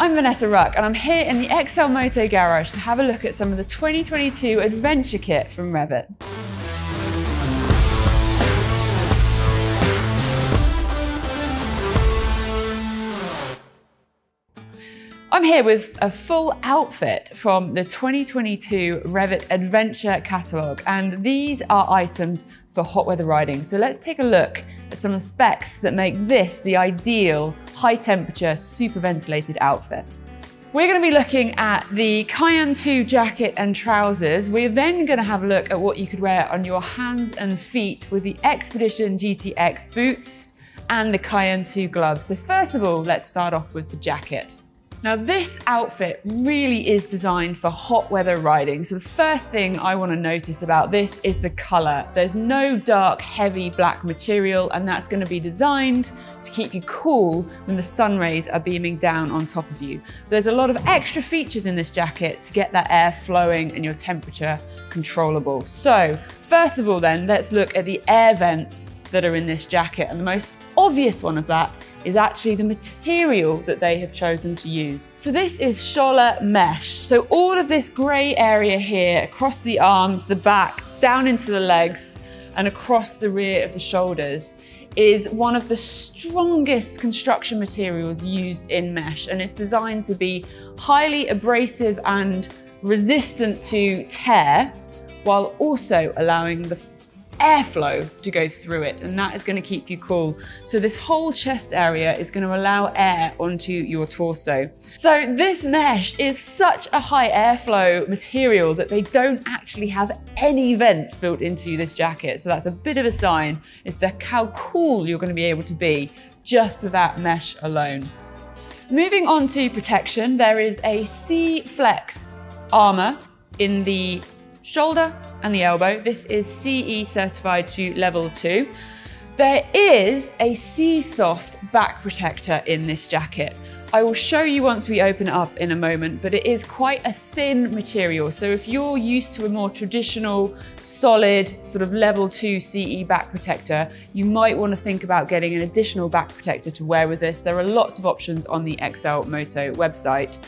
I'm Vanessa Ruck and I'm here in the XL Moto Garage to have a look at some of the 2022 Adventure Kit from Revit. I'm here with a full outfit from the 2022 Revit Adventure catalogue, and these are items for hot weather riding. So let's take a look at some of the specs that make this the ideal high temperature, super ventilated outfit. We're going to be looking at the Cayenne 2 jacket and trousers. We're then going to have a look at what you could wear on your hands and feet with the Expedition GTX boots and the Cayenne 2 gloves. So first of all, let's start off with the jacket. Now this outfit really is designed for hot weather riding. So the first thing I wanna notice about this is the color. There's no dark, heavy black material, and that's gonna be designed to keep you cool when the sun rays are beaming down on top of you. There's a lot of extra features in this jacket to get that air flowing and your temperature controllable. So first of all then, let's look at the air vents that are in this jacket. And the most obvious one of that is actually the material that they have chosen to use. So this is Schoeller mesh. So all of this gray area here across the arms, the back, down into the legs and across the rear of the shoulders is one of the strongest construction materials used in mesh and it's designed to be highly abrasive and resistant to tear while also allowing the airflow to go through it and that is going to keep you cool. So this whole chest area is going to allow air onto your torso. So this mesh is such a high airflow material that they don't actually have any vents built into this jacket. So that's a bit of a sign as to how cool you're going to be able to be just with that mesh alone. Moving on to protection, there is a SEEFLEX armor in the shoulder and the elbow. This is CE certified to level two. There is a SEESOFT back protector in this jacket. I will show you once we open it up in a moment, but it is quite a thin material. So if you're used to a more traditional, solid, sort of level two CE back protector, you might want to think about getting an additional back protector to wear with this. There are lots of options on the XL Moto website.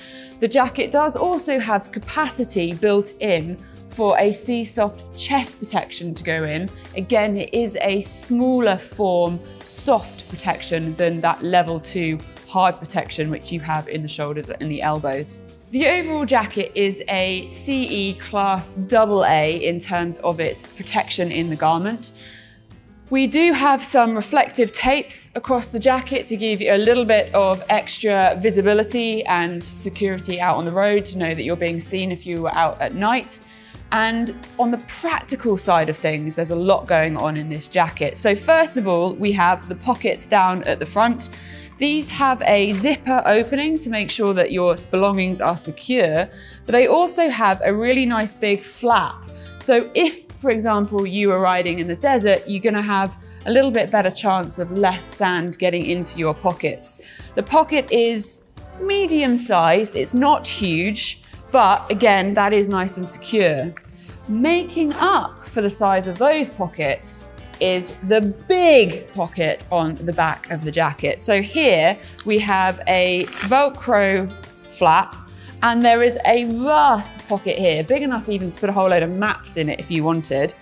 The jacket does also have capacity built in for a SEESOFT chest protection to go in. Again, it is a smaller form, soft protection than that level two hard protection which you have in the shoulders and the elbows. The overall jacket is a CE class AA in terms of its protection in the garment. We do have some reflective tapes across the jacket to give you a little bit of extra visibility and security out on the road to know that you're being seen if you were out at night. And on the practical side of things, there's a lot going on in this jacket. So first of all, we have the pockets down at the front. These have a zipper opening to make sure that your belongings are secure, but they also have a really nice big flap. So if, for example, you are riding in the desert, you're gonna have a little bit better chance of less sand getting into your pockets. The pocket is medium sized, it's not huge, but again, that is nice and secure. Making up for the size of those pockets is the big pocket on the back of the jacket. So here we have a Velcro flap and there is a vast pocket here, big enough even to put a whole load of maps in it if you wanted.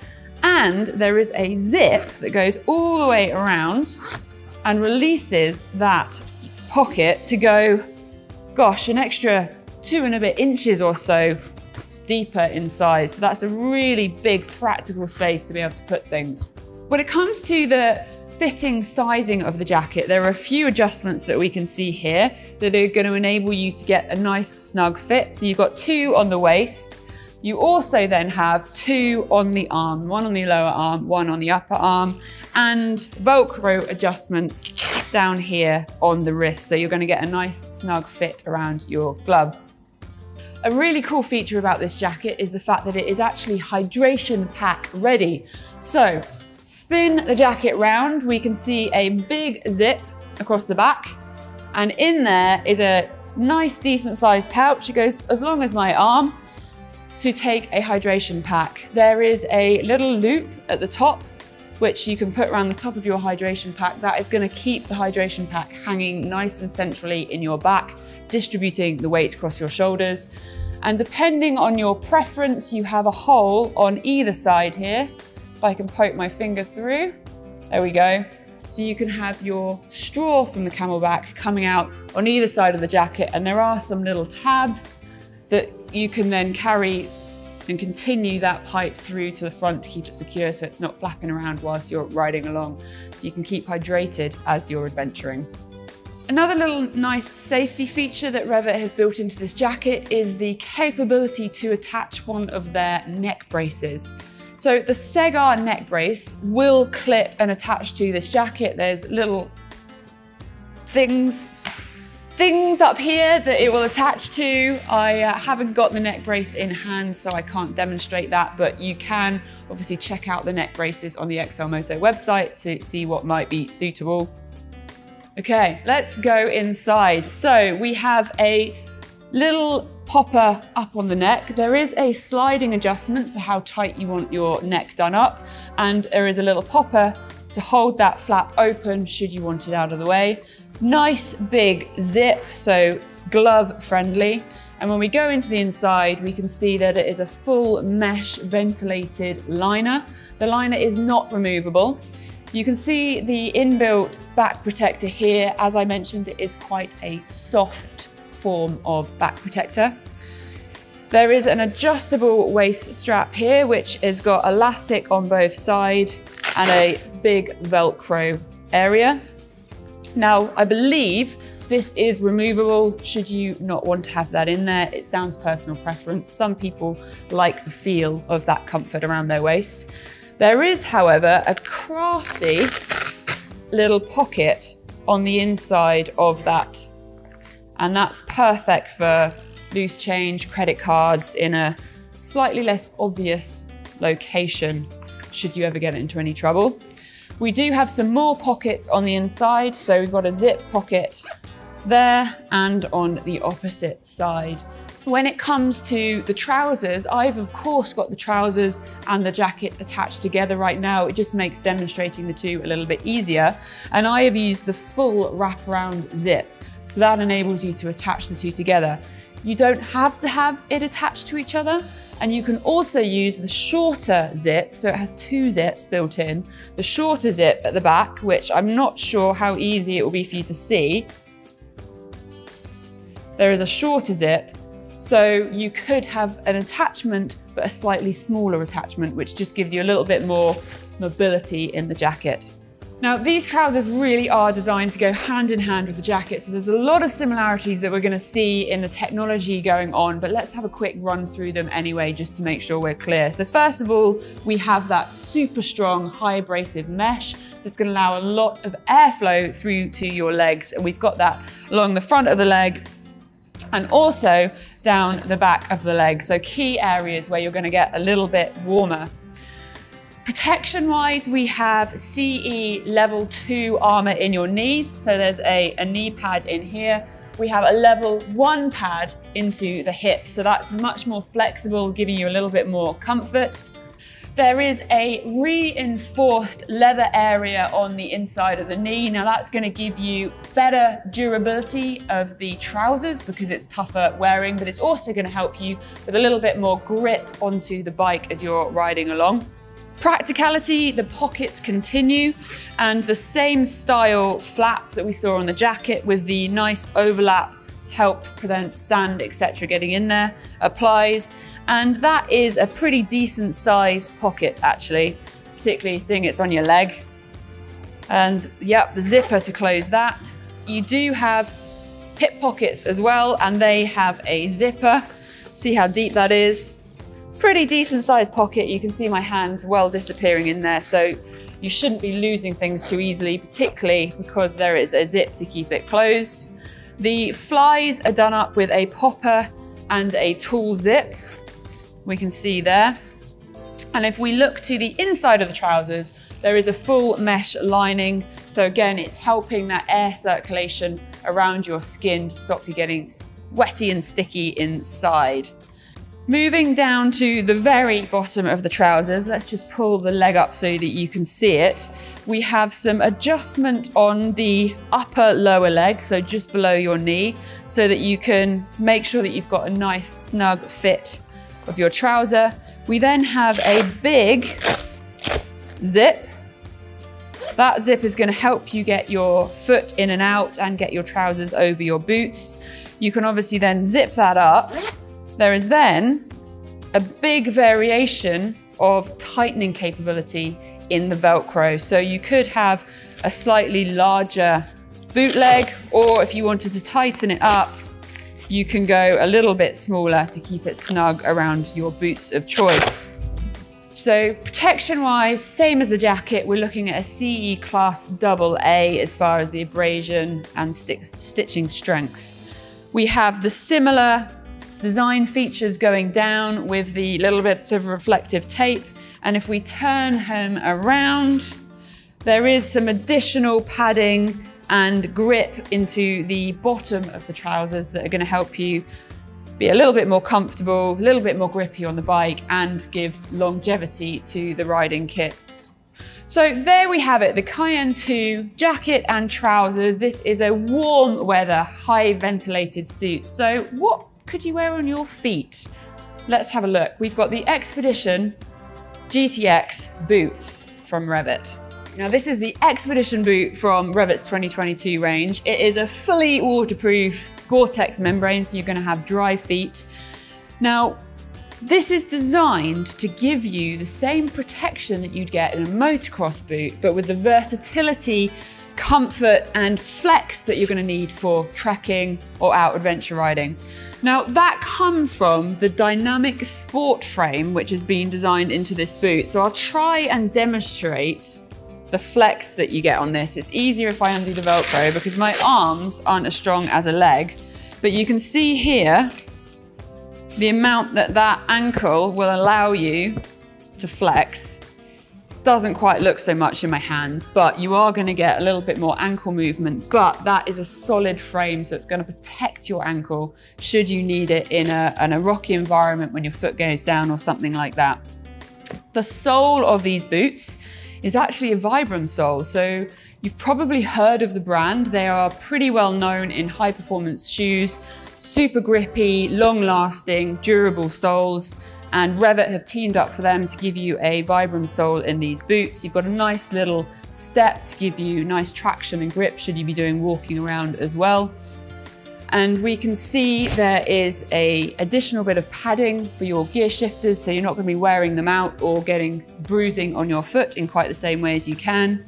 And there is a zip that goes all the way around and releases that pocket to go, gosh, an extra two and a bit inches or so deeper in size. So that's a really big practical space to be able to put things. When it comes to the fitting sizing of the jacket, there are a few adjustments that we can see here that are going to enable you to get a nice snug fit. So you've got two on the waist. You also then have two on the arm, one on the lower arm, one on the upper arm, and Velcro adjustments down here on the wrist. So you're gonna get a nice snug fit around your gloves. A really cool feature about this jacket is the fact that it is actually hydration pack ready. So spin the jacket round, we can see a big zip across the back. And in there is a nice decent sized pouch. It goes as long as my arm to take a hydration pack. There is a little loop at the top which you can put around the top of your hydration pack. That is gonna keep the hydration pack hanging nice and centrally in your back, distributing the weight across your shoulders. And depending on your preference, you have a hole on either side here. If I can poke my finger through, there we go. So you can have your straw from the CamelBak coming out on either side of the jacket. And there are some little tabs that you can then carry and continue that pipe through to the front to keep it secure so it's not flapping around whilst you're riding along. So you can keep hydrated as you're adventuring. Another little nice safety feature that Revit have built into this jacket is the capability to attach one of their neck braces. So the Segar neck brace will clip and attach to this jacket. There's little things things up here that it will attach to. I uh, haven't got the neck brace in hand, so I can't demonstrate that, but you can obviously check out the neck braces on the XL Moto website to see what might be suitable. Okay, let's go inside. So we have a little popper up on the neck. There is a sliding adjustment to how tight you want your neck done up, and there is a little popper to hold that flap open should you want it out of the way. Nice big zip, so glove friendly. And when we go into the inside, we can see that it is a full mesh ventilated liner. The liner is not removable. You can see the inbuilt back protector here. As I mentioned, it is quite a soft form of back protector. There is an adjustable waist strap here, which has got elastic on both sides and a big Velcro area. Now, I believe this is removable should you not want to have that in there. It's down to personal preference. Some people like the feel of that comfort around their waist. There is, however, a crafty little pocket on the inside of that. And that's perfect for loose change, credit cards in a slightly less obvious location should you ever get into any trouble. We do have some more pockets on the inside. So we've got a zip pocket there and on the opposite side. When it comes to the trousers, I've of course got the trousers and the jacket attached together right now. It just makes demonstrating the two a little bit easier. And I have used the full wraparound zip. So that enables you to attach the two together. You don't have to have it attached to each other. And you can also use the shorter zip, so it has two zips built in, the shorter zip at the back, which I'm not sure how easy it will be for you to see. There is a shorter zip, so you could have an attachment, but a slightly smaller attachment, which just gives you a little bit more mobility in the jacket. Now, these trousers really are designed to go hand in hand with the jacket, so there's a lot of similarities that we're gonna see in the technology going on, but let's have a quick run through them anyway, just to make sure we're clear. So first of all, we have that super strong, high abrasive mesh that's gonna allow a lot of airflow through to your legs, and we've got that along the front of the leg, and also down the back of the leg. So key areas where you're gonna get a little bit warmer Protection wise, we have CE level two armor in your knees. So there's a, a knee pad in here. We have a level one pad into the hip. So that's much more flexible, giving you a little bit more comfort. There is a reinforced leather area on the inside of the knee. Now that's gonna give you better durability of the trousers because it's tougher wearing, but it's also gonna help you with a little bit more grip onto the bike as you're riding along. Practicality, the pockets continue and the same style flap that we saw on the jacket with the nice overlap to help prevent sand, etc. getting in there applies. And that is a pretty decent size pocket actually, particularly seeing it's on your leg. And yep, the zipper to close that. You do have hip pockets as well, and they have a zipper. See how deep that is pretty decent sized pocket. You can see my hands well disappearing in there. So you shouldn't be losing things too easily, particularly because there is a zip to keep it closed. The flies are done up with a popper and a tool zip. We can see there. And if we look to the inside of the trousers, there is a full mesh lining. So again, it's helping that air circulation around your skin to stop you getting wetty and sticky inside. Moving down to the very bottom of the trousers, let's just pull the leg up so that you can see it. We have some adjustment on the upper lower leg, so just below your knee, so that you can make sure that you've got a nice snug fit of your trouser. We then have a big zip. That zip is gonna help you get your foot in and out and get your trousers over your boots. You can obviously then zip that up there is then a big variation of tightening capability in the Velcro. So you could have a slightly larger boot leg, or if you wanted to tighten it up, you can go a little bit smaller to keep it snug around your boots of choice. So protection wise, same as a jacket, we're looking at a CE class double A as far as the abrasion and stitching strength. We have the similar design features going down with the little bit of reflective tape. And if we turn him around, there is some additional padding and grip into the bottom of the trousers that are gonna help you be a little bit more comfortable, a little bit more grippy on the bike and give longevity to the riding kit. So there we have it, the Cayenne 2 jacket and trousers. This is a warm weather, high ventilated suit. So what could you wear on your feet? Let's have a look. We've got the Expedition GTX boots from Revit. Now this is the Expedition boot from Revit's 2022 range. It is a fully waterproof Gore-Tex membrane, so you're gonna have dry feet. Now, this is designed to give you the same protection that you'd get in a motocross boot, but with the versatility comfort and flex that you're gonna need for trekking or out adventure riding. Now that comes from the dynamic sport frame which has been designed into this boot. So I'll try and demonstrate the flex that you get on this. It's easier if I undo the Velcro because my arms aren't as strong as a leg. But you can see here the amount that that ankle will allow you to flex doesn't quite look so much in my hands, but you are gonna get a little bit more ankle movement, but that is a solid frame, so it's gonna protect your ankle should you need it in a, in a rocky environment when your foot goes down or something like that. The sole of these boots is actually a Vibram sole. So you've probably heard of the brand. They are pretty well known in high performance shoes, super grippy, long lasting, durable soles and Revit have teamed up for them to give you a Vibram sole in these boots. You've got a nice little step to give you nice traction and grip should you be doing walking around as well. And we can see there is a additional bit of padding for your gear shifters, so you're not gonna be wearing them out or getting bruising on your foot in quite the same way as you can.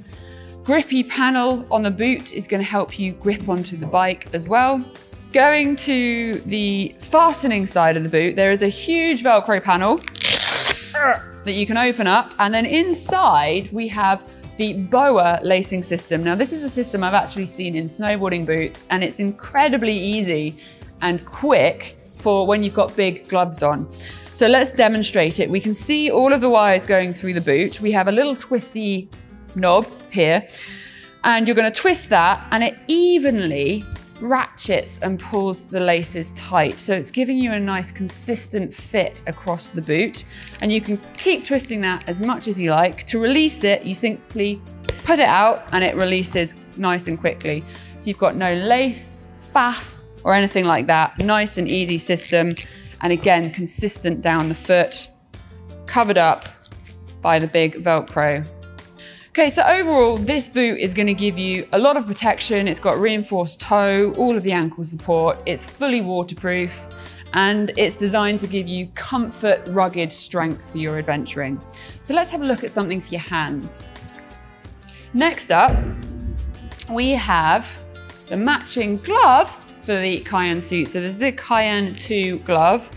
Grippy panel on the boot is gonna help you grip onto the bike as well. Going to the fastening side of the boot, there is a huge Velcro panel that you can open up. And then inside we have the BOA lacing system. Now this is a system I've actually seen in snowboarding boots and it's incredibly easy and quick for when you've got big gloves on. So let's demonstrate it. We can see all of the wires going through the boot. We have a little twisty knob here and you're gonna twist that and it evenly ratchets and pulls the laces tight. So it's giving you a nice consistent fit across the boot. And you can keep twisting that as much as you like. To release it, you simply put it out and it releases nice and quickly. So you've got no lace, faff, or anything like that. Nice and easy system. And again, consistent down the foot, covered up by the big Velcro Okay, so overall, this boot is gonna give you a lot of protection. It's got reinforced toe, all of the ankle support. It's fully waterproof and it's designed to give you comfort, rugged strength for your adventuring. So let's have a look at something for your hands. Next up, we have the matching glove for the Cayenne suit. So this is the Cayenne 2 glove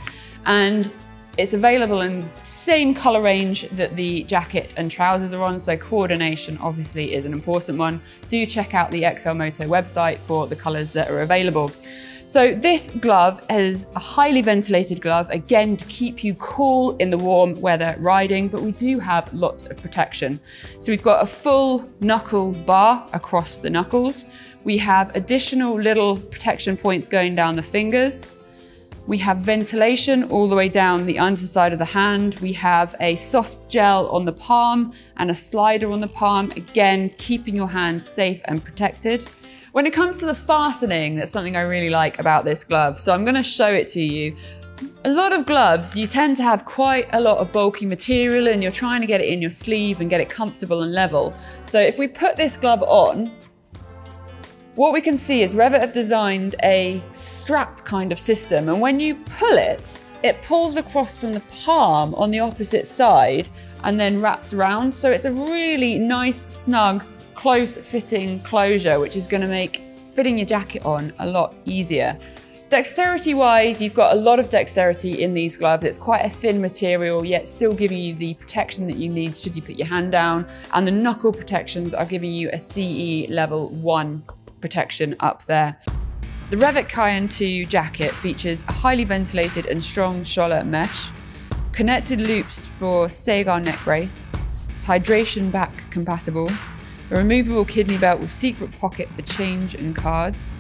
and it's available in same color range that the jacket and trousers are on, so coordination obviously is an important one. Do check out the XL Moto website for the colors that are available. So this glove is a highly ventilated glove, again, to keep you cool in the warm weather riding, but we do have lots of protection. So we've got a full knuckle bar across the knuckles. We have additional little protection points going down the fingers We have ventilation all the way down the underside of the hand. We have a soft gel on the palm and a slider on the palm, again, keeping your hands safe and protected. When it comes to the fastening, that's something I really like about this glove. So I'm gonna show it to you. A lot of gloves, you tend to have quite a lot of bulky material and you're trying to get it in your sleeve and get it comfortable and level. So if we put this glove on, what we can see is Revit have designed a strap kind of system. And when you pull it, it pulls across from the palm on the opposite side and then wraps around. So it's a really nice, snug, close fitting closure, which is gonna make fitting your jacket on a lot easier. Dexterity wise, you've got a lot of dexterity in these gloves. It's quite a thin material, yet still giving you the protection that you need should you put your hand down. And the knuckle protections are giving you a CE level one protection up there. The Revit Cayenne 2 jacket features a highly ventilated and strong Schoeller mesh, connected loops for Sagar neck brace, it's hydration back compatible, a removable kidney belt with secret pocket for change and cards,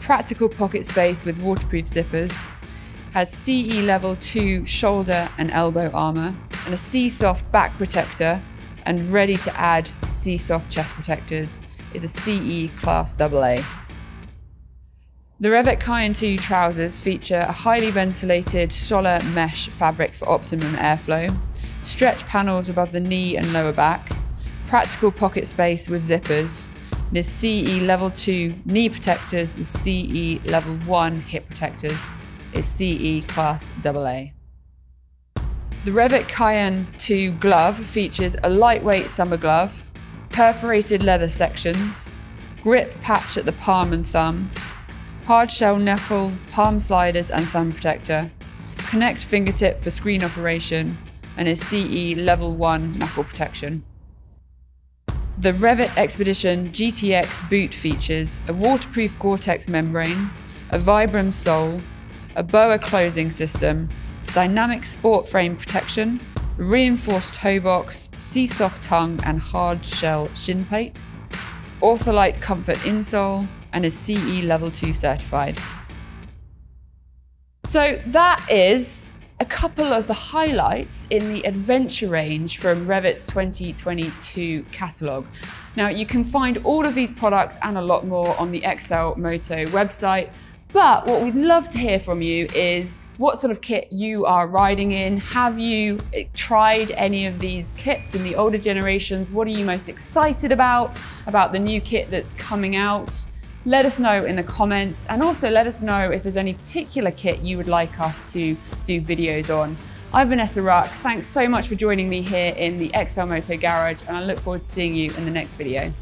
practical pocket space with waterproof zippers, has CE level 2 shoulder and elbow armour, and a SEESOFT back protector, and ready to add SEESOFT chest protectors is a CE Class AA. The Revit Cayenne 2 trousers feature a highly ventilated Schoeller mesh fabric for optimum airflow, stretch panels above the knee and lower back, practical pocket space with zippers, and is CE level 2 knee protectors with CE level 1 hip protectors. Is CE class AA. The Revit Cayenne 2 glove features a lightweight summer glove, perforated leather sections, grip patch at the palm and thumb, hard shell knuckle, palm sliders and thumb protector, connect fingertip for screen operation, and a CE level 1 knuckle protection. The Revit Expedition GTX boot features a waterproof Gore-Tex membrane, a Vibram sole, a BOA closing system, dynamic sport frame protection, reinforced toe box, SEESOFT tongue and hard shell shin plate, Ortholite Comfort insole, and is CE Level 2 certified. So that is a couple of the highlights in the adventure range from Revit's 2022 catalogue. Now you can find all of these products and a lot more on the XLMoto website, but what we'd love to hear from you is what sort of kit you are riding in. Have you eh, tried any of these kits in the older generations? What are you most excited about, about the new kit that's coming out? Let us know in the comments and also let us know if there's any particular kit you would like us to do videos on. I'm Vanessa Ruck. Thanks so much for joining me here in the XL Moto Garage and I look forward to seeing you in the next video.